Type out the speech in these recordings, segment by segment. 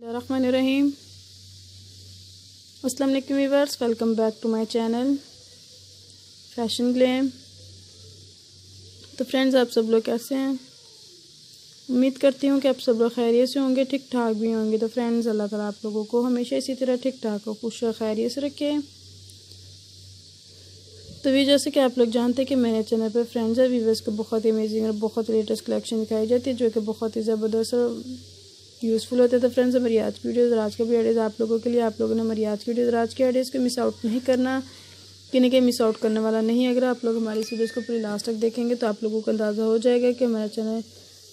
रहीम अस्सलाम वालेकुम viewers welcome back to my channel, fashion glam. तो फ्रेंड्स, आप सब लोग कैसे हैं? उम्मीद करती हूँ कि आप सब लोग खैरियत से होंगे ठीक ठाक भी होंगे। तो फ्रेंड्स, अल्लाह ताला आप लोगों को हमेशा इसी तरह ठीक ठाक और खुश और खैरियत से रखे। तो भी जैसे कि आप लोग जानते हैं कि मेरे चैनल पर फ्रेंड्स और वीवर्स को बहुत ही अमेजिंग और बहुत लेटेस्ट कलेक्शन दिखाई जाती है, जो कि बहुत ही ज़बरदस्त यूज़फुल होते हैं तो फ्रेंड्स, हमारी आज की वीडियोज़ और आज का भी आइडियाज़ आप लोगों के लिए, आप लोगों ने हमारी आज की वीडियोज़ और आज के आइडियाज़ को मिस आउट नहीं करना कि नहीं मिस आउट करने वाला नहीं। अगर आप लोग हमारी इस वीडियोज़ को पूरी लास्ट तक देखेंगे तो आप लोगों को अंदाज़ा हो जाएगा कि हमारा चैनल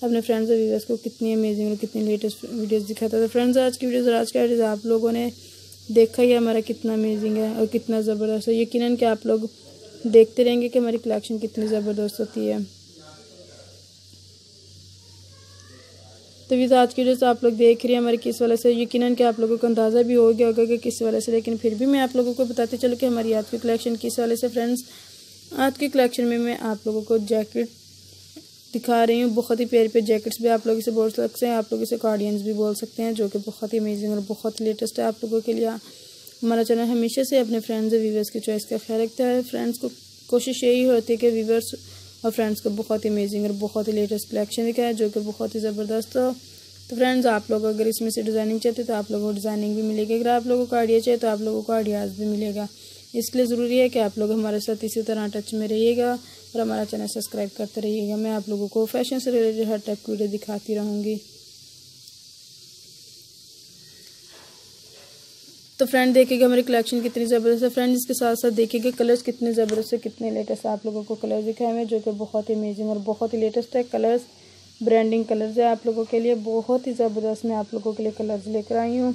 अपने फ्रेंड्स और व्यूवर्स को कितनी अमेजिंग और कितनी लेटेस्ट वीडियोज़ दिखाता है। तो फ्रेंड्स आज की वीडियोज़ और आज के आइडियाज़ आप लोगों ने देखा ही हमारा कितना अमेजिंग है और कितना ज़बरदस्त है। यकीन कि आप लोग देखते रहेंगे कि हमारी कलेक्शन कितनी ज़बरदस्त होती है। तो वीज़ आज की वीडियो आप लोग देख रहे हैं, हमारे किस वाले से, यकीनन कि आप लोगों को अंदाज़ा भी हो गया होगा कि किस वाले से, लेकिन फिर भी मैं आप लोगों को बताते चलो कि हमारी आज की कलेक्शन किस वाले से फ्रेंड्स आज की कलेक्शन में मैं आप लोगों को जैकेट दिखा रही हूँ। बहुत ही प्यारे पे जैकेट्स भी आप लोग इसे बोल सकते हैं, आप लोग इसे कार्डियंस भी बोल सकते हैं, जो कि बहुत ही अमेजिंग और बहुत ही लेटेस्ट है आप लोगों के लिए। हमारा चैनल हमेशा से अपने फ्रेंड्स और व्यूवर्स की चॉइस का ख्याल रखता है। फ्रेंड्स को कोशिश यही होती है कि व्यूवर्स और फ्रेंड्स को बहुत ही अमेजिंग और बहुत ही लेटेस्ट कलेक्शन दिखाया जो कि बहुत ही ज़बरदस्त हो। तो फ्रेंड्स आप लोग अगर इसमें से डिज़ाइनिंग चाहते तो आप लोगों को डिज़ाइनिंग भी मिलेगी। अगर आप लोगों को आइडिया चाहिए तो आप लोगों को आइडियाज़ भी मिलेगा। इसलिए ज़रूरी है कि आप लोग हमारे साथ इसी तरह टच में रहिएगा और हमारा चैनल सब्सक्राइब करते रहिएगा। मैं आप लोगों को फ़ैशन से रिलेटेड हर टाइप की वीडियो दिखाती रहूँगी। तो फ्रेंड देखिएगा हमारी कलेक्शन कितनी ज़बरदस्त है। फ्रेंड इसके साथ साथ देखिएगा कलर्स कितने ज़बरदस्त है, कितने लेटेस्ट आप लोगों को कलर दिखाए हुए जो कि बहुत ही अमेजिंग और बहुत ही लेटेस्ट है। कलर्स ब्रांडिंग कलर्स है आप लोगों के लिए। बहुत ही ज़बरदस्त मैं आप लोगों के लिए कलर्स लेकर आई हूँ।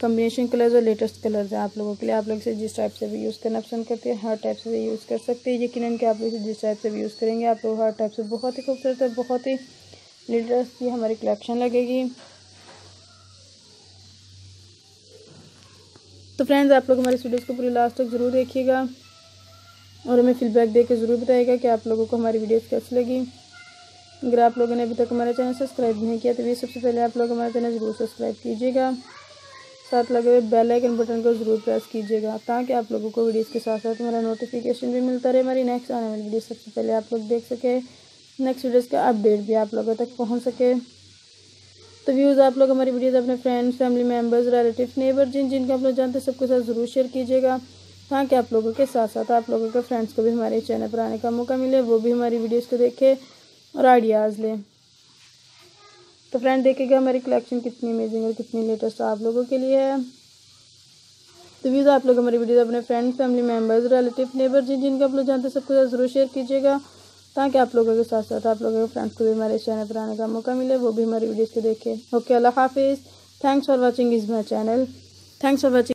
कम्बिनेशन कलर्स और लेटेस्ट कलर्स है आप लोगों के लिए। आप लोग इसे जिस टाइप से भी यूज़ करना पसंद करते हैं, हर टाइप से भी यूज़ कर सकते हैं। यकीन कि आप लोग इसे जिस टाइप से भी यूज़ करेंगे, आप लोग हर टाइप से बहुत ही खूबसूरत और बहुत ही लेटेस्ट ये हमारी कलेक्शन लगेगी। तो फ्रेंड्स आप लोग हमारे वीडियोज़ को पूरी लास्ट तक ज़रूर देखिएगा और हमें फीडबैक दे के ज़रूर बताइएगा कि आप लोगों को हमारी वीडियोस कैसी लगी। अगर आप लोगों ने अभी तक हमारा चैनल सब्सक्राइब नहीं किया तो ये सबसे पहले आप लोग हमारा चैनल ज़रूर सब्सक्राइब कीजिएगा। साथ लगे हुए बेल आइकन बटन को ज़रूर प्रेस कीजिएगा ताकि आप लोगों को वीडियोज़ के साथ साथ हमारा नोटिफिकेशन भी मिलता रहे। हमारी नेक्स्ट आने वाली वीडियो सबसे पहले आप लोग देख सके। नेक्स्ट वीडियोज़ का अपडेट भी आप लोगों तक पहुँच सके। तो व्यूज़ आप लोग हमारी वीडियोज़ अपने friends family members relative neighbour जिन जिनका आप लोग जानते हैं सबके साथ ज़रूर शेयर कीजिएगा ताकि आप लोगों के साथ साथ आप लोगों के फ्रेंड्स को भी हमारे चैनल पर आने का मौका मिले वो भी हमारी वीडियोज़ को देखे और आइडियाज़ लें तो फ्रेंड देखेगा हमारी कलेक्शन कितनी अमेजिंग और कितनी लेटेस्ट आप लोगों के लिए है तो व्यूज़ आप लोग हमारी वीडियो अपने friends family members relative neighbour जिन जिनका आप लोग जानते हैं सबके साथ ज़रूर शेयर कीजिएगा ताकि आप लोगों के साथ साथ आप लोगों के फ्रेंड्स को भी हमारे चैनल पर आने का मौका मिले, वो भी हमारी वीडियोज़ को देखें। ओके अल्लाह हाफिज़। Thanks for watching is my channel thanks for watching